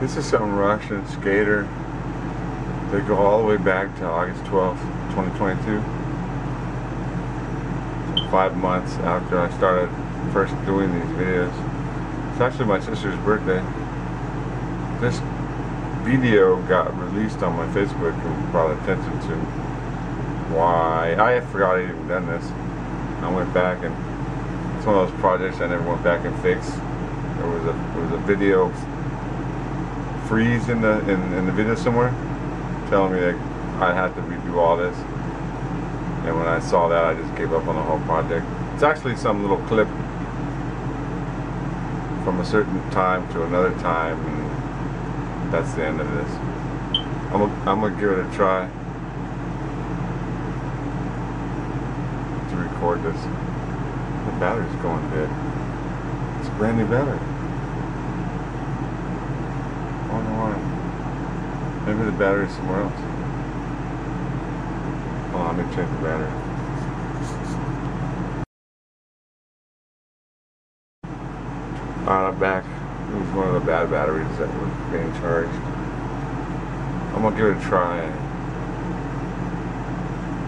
This is some Russian skater. They go all the way back to August 12th, 2022. Five months after I started first doing these videos. It's actually my sister's birthday. This video got released on my Facebook and brought attention to why I forgot I even done this. I went back and it's one of those projects I never went back and fixed. There was a there was a video freeze in the in, in the video somewhere telling me that I had to redo all this. And when I saw that I just gave up on the whole project. It's actually some little clip from a certain time to another time and that's the end of this. I'm gonna, I'm gonna give it a try to record this. The battery's going dead. It's a brand new battery. Oh why? Maybe the battery's somewhere else. Hold on, let me check the battery. Alright, I'm back. It was one of the bad batteries that were being charged. I'm gonna give it a try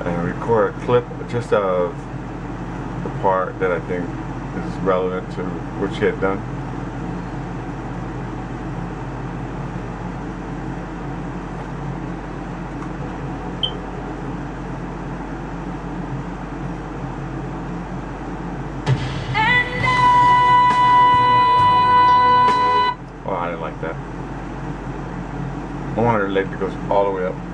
and record a clip just of the part that I think is relevant to what she had done. I want her leg all the way up.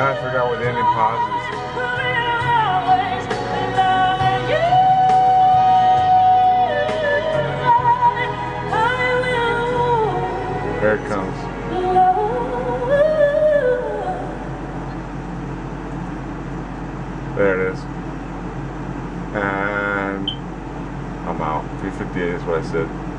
Now I forgot what ending pauses. There it comes. There it is. And I'm out. 358 is what I said.